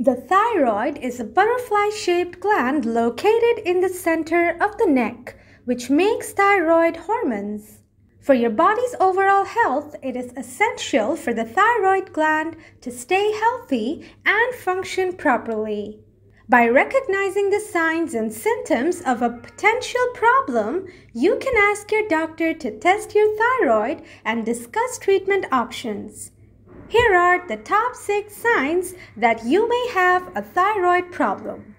The thyroid is a butterfly-shaped gland located in the center of the neck, which makes thyroid hormones. For your body's overall health, it is essential for the thyroid gland to stay healthy and function properly. By recognizing the signs and symptoms of a potential problem, you can ask your doctor to test your thyroid and discuss treatment options. Here are the top 6 signs that you may have a thyroid problem.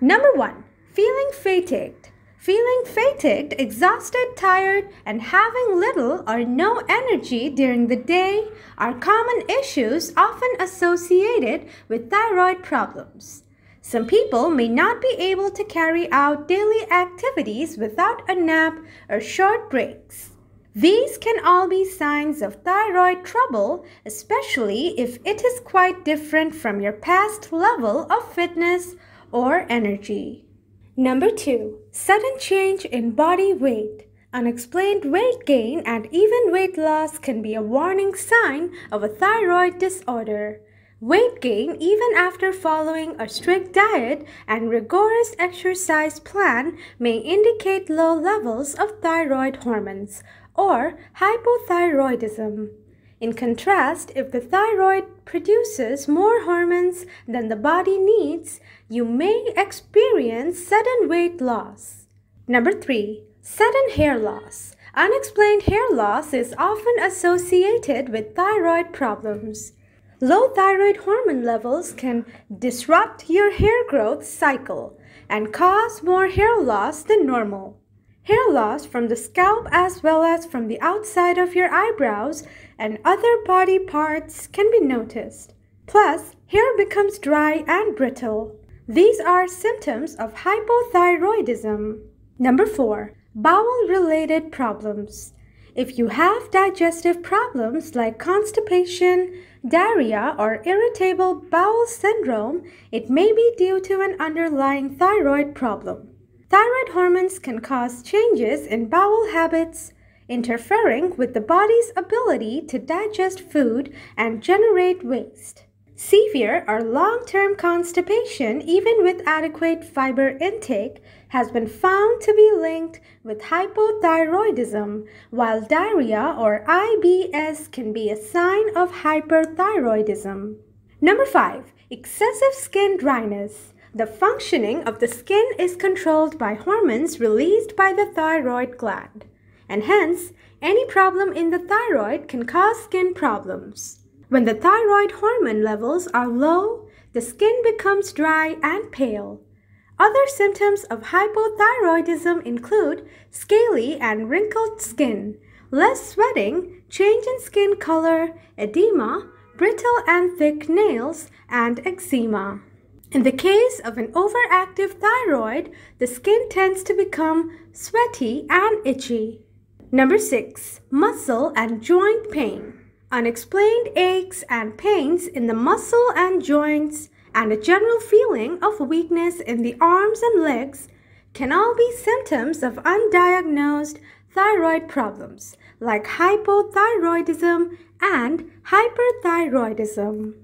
Number 1. Feeling fatigued. Feeling fatigued, exhausted, tired, and having little or no energy during the day are common issues often associated with thyroid problems. Some people may not be able to carry out daily activities without a nap or short breaks. These can all be signs of thyroid trouble, especially if it is quite different from your past level of fitness or energy. Number 2. Sudden change in body weight. Unexplained weight gain and even weight loss can be a warning sign of a thyroid disorder. Weight gain, even after following a strict diet and rigorous exercise plan, may indicate low levels of thyroid hormones or hypothyroidism. In contrast, if the thyroid produces more hormones than the body needs, you may experience sudden weight loss. Number 3. Sudden hair loss. Unexplained hair loss is often associated with thyroid problems. Low thyroid hormone levels can disrupt your hair growth cycle and cause more hair loss than normal. Hair loss from the scalp as well as from the outside of your eyebrows and other body parts can be noticed. Plus, hair becomes dry and brittle. These are symptoms of hypothyroidism. Number 4. Bowel related problems. If you have digestive problems like constipation, diarrhea, or irritable bowel syndrome, it may be due to an underlying thyroid problem. Thyroid hormones can cause changes in bowel habits, interfering with the body's ability to digest food and generate waste. Severe or long-term constipation, even with adequate fiber intake, has been found to be linked with hypothyroidism, while diarrhea or IBS can be a sign of hyperthyroidism. Number 5. Excessive skin dryness. The functioning of the skin is controlled by hormones released by the thyroid gland, and hence, any problem in the thyroid can cause skin problems. When the thyroid hormone levels are low, the skin becomes dry and pale. Other symptoms of hypothyroidism include scaly and wrinkled skin, less sweating, change in skin color, edema, brittle and thick nails, and eczema. In the case of an overactive thyroid, the skin tends to become sweaty and itchy. Number 6. Muscle and joint pain. Unexplained aches and pains in the muscle and joints and a general feeling of weakness in the arms and legs can all be symptoms of undiagnosed thyroid problems like hypothyroidism and hyperthyroidism.